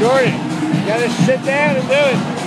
Jordan, you gotta sit down and do it.